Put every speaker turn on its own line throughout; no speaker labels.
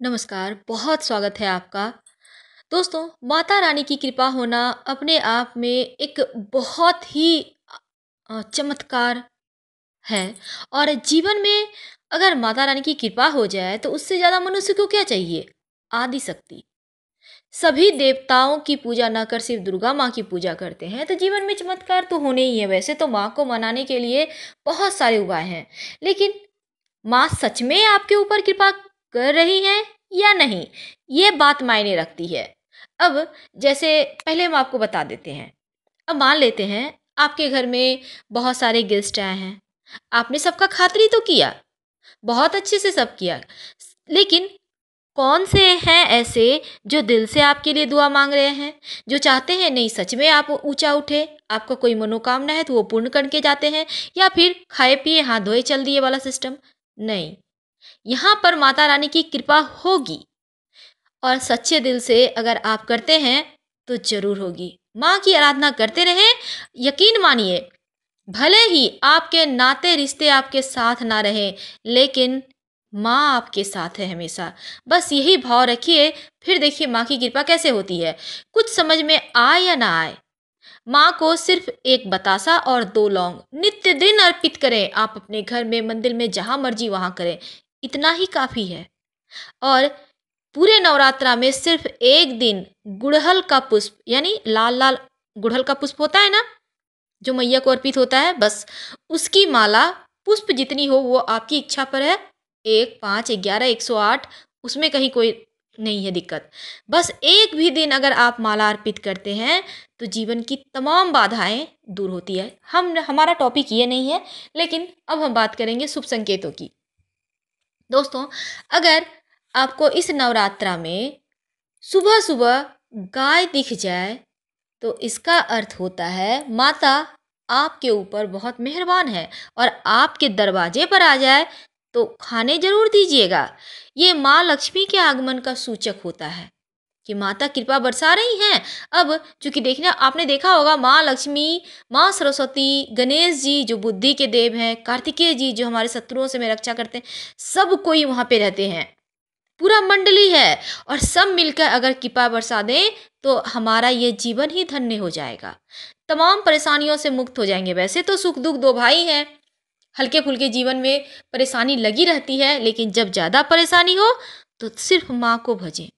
नमस्कार, बहुत स्वागत है आपका। दोस्तों, माता रानी की कृपा होना अपने आप में एक बहुत ही चमत्कार है और जीवन में अगर माता रानी की कृपा हो जाए तो उससे ज़्यादा मनुष्य को क्या चाहिए? आदि शक्ति सभी देवताओं की पूजा न कर सिर्फ़ दुर्गा माँ की पूजा करते हैं तो जीवन में चमत्कार तो होने ही है। वैसे तो माँ को मनाने के लिए बहुत सारे उपाय हैं, लेकिन माँ सच में आपके ऊपर कृपा कर रही हैं या नहीं, ये बात मायने रखती है। अब जैसे पहले हम आपको बता देते हैं। अब मान लेते हैं आपके घर में बहुत सारे गेस्ट आए हैं। आपने सबका खातरी तो किया, बहुत अच्छे से सब किया, लेकिन कौन से हैं ऐसे जो दिल से आपके लिए दुआ मांग रहे हैं, जो चाहते हैं नहीं, सच में आप ऊँचा उठे, आपका कोई मनोकामना है तो वो पूर्ण करके जाते हैं या फिर खाए पिए हाथ धोए, चल दिए वाला सिस्टम नहीं। यहाँ पर माता रानी की कृपा होगी। और सच्चे दिल से अगर आप करते हैं तो ज़रूर होगी। माँ की आराधना करते रहें, यकीन मानिए, भले ही आपके नाते रिश्ते आपके साथ ना रहे, लेकिन माँ आपके साथ है हमेशा। बस यही भाव रखिए, फिर देखिए माँ की कृपा कैसे होती है। कुछ समझ में आए या ना आए? माँ को सिर्फ़ एक बतासा और दो लौंग नित्य दिन अर्पित करें। आप अपने घर में, मंदिर में, जहाँ मर्ज़ी वहाँ करें। इतना ही काफ़ी है। और पूरे नवरात्रा में सिर्फ़ एक दिन गुड़हल का पुष्प, यानी लाल लाल गुड़हल का पुष्प होता है ना, जो मैया को अर्पित होता है, बस उसकी माला, पुष्प जितनी हो, वो आपकी इच्छा पर है। एक, पाँच, ग्यारह, एक सौ आठ, उसमें कहीं कोई नहीं है दिक्कत। बस एक भी दिन अगर आप माला अर्पित करते हैं तो जीवन की तमाम बाधाएँ दूर होती है। हम, हमारा टॉपिक ये नहीं है, लेकिन अब हम बात करेंगे शुभ संकेतों की। दोस्तों, अगर आपको इस नवरात्रा में सुबह सुबह गाय दिख जाए तो इसका अर्थ होता है, माता आपके ऊपर बहुत मेहरबान है और आपके दरवाजे पर आ जाए तो खाने ज़रूर दीजिएगा। ये माँ लक्ष्मी के आगमन का सूचक होता है। कि माता कृपा बरसा रही हैं। अब चूँकि देखने, आपने देखा होगा, माँ लक्ष्मी, माँ सरस्वती, गणेश जी जो बुद्धि के देव हैं, कार्तिकेय जी जो हमारे शत्रुओं से में रक्षा करते हैं, सब कोई वहाँ पे रहते हैं। पूरा मंडली है और सब मिलकर अगर कृपा बरसा दें तो हमारा ये जीवन ही धन्य हो जाएगा। तमाम परेशानियों से मुक्त हो जाएँगे। वैसे तो सुख दुख दो भाई हैं। हल्के फुल्के जीवन में परेशानी लगी रहती है, लेकिन जब ज़्यादा परेशानी हो तो सिर्फ़ माँ को भजें।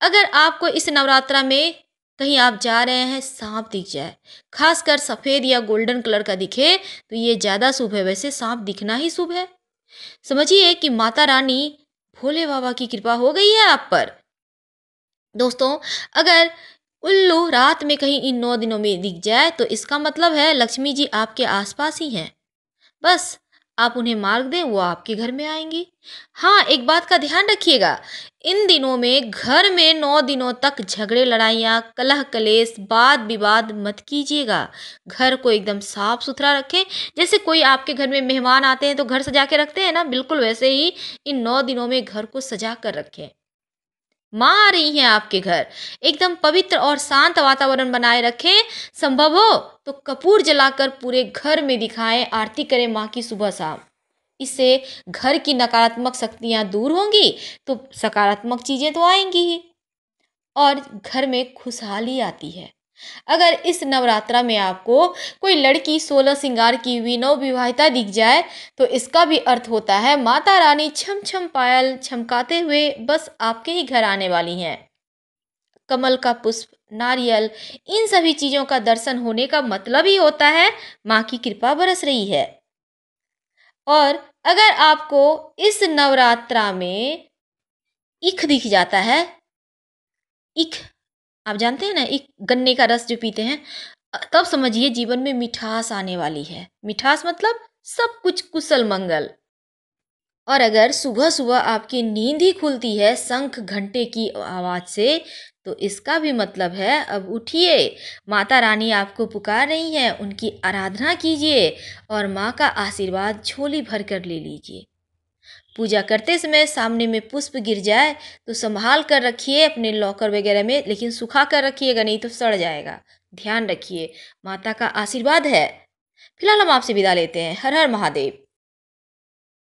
अगर आपको इस नवरात्रा में कहीं आप जा रहे हैं, सांप दिख जाए, खासकर सफ़ेद या गोल्डन कलर का दिखे तो ये ज़्यादा शुभ है। वैसे सांप दिखना ही शुभ है। समझिए कि माता रानी भोले बाबा की कृपा हो गई है आप पर। दोस्तों, अगर उल्लू रात में कहीं इन नौ दिनों में दिख जाए तो इसका मतलब है लक्ष्मी जी आपके आसपास ही हैं। बस आप उन्हें मार्ग दें, वो आपके घर में आएँगी। हाँ एक बात का ध्यान रखिएगा। इन दिनों में घर में नौ दिनों तक झगड़े, लड़ाइयाँ, कलह कलेस वाद विवाद मत कीजिएगा। घर को एकदम साफ़ सुथरा रखें। जैसे कोई आपके घर में मेहमान आते हैं तो घर सजा के रखते हैं ना? बिल्कुल वैसे ही इन नौ दिनों में घर को सजा कर रखें। माँ आ रही हैं आपके घर। एकदम पवित्र और शांत वातावरण बनाए रखें। संभव हो तो कपूर जलाकर पूरे घर में दिखाएँ, आरती करें माँ की सुबह शाम। इससे घर की नकारात्मक शक्तियाँ दूर होंगी तो सकारात्मक चीज़ें तो आएँगी ही। और घर में खुशहाली आती है। अगर इस नवरात्रा में आपको कोई लड़की सोलह श्रृंगार की हुई नव विवाहिता दिख जाए तो इसका भी अर्थ होता है, माता रानी छम छम पायल छमकाते हुए बस आपके ही घर आने वाली हैं। कमल का पुष्प, नारियल, इन सभी चीज़ों का दर्शन होने का मतलब ही होता है, माँ की कृपा बरस रही है। और अगर आपको इस नवरात्रा में इख दिख जाता है, इख आप जानते हैं ना, एक गन्ने का रस जो पीते हैं तब समझिए जीवन में मिठास आने वाली है। मिठास मतलब सब कुछ कुशल मंगल। और अगर सुबह सुबह आपकी नींद ही खुलती है शंख घंटे की आवाज़ से तो इसका भी मतलब है, अब उठिए, माता रानी आपको पुकार रही हैं, उनकी आराधना कीजिए और माँ का आशीर्वाद झोली भर कर ले लीजिए। पूजा करते समय सामने में पुष्प गिर जाए तो संभाल कर रखिए अपने लॉकर वगैरह में, लेकिन सुखा कर रखिएगा, नहीं तो सड़ जाएगा। ध्यान रखिए, माता का आशीर्वाद है। फ़िलहाल हम आपसे विदा लेते हैं। हर हर महादेव।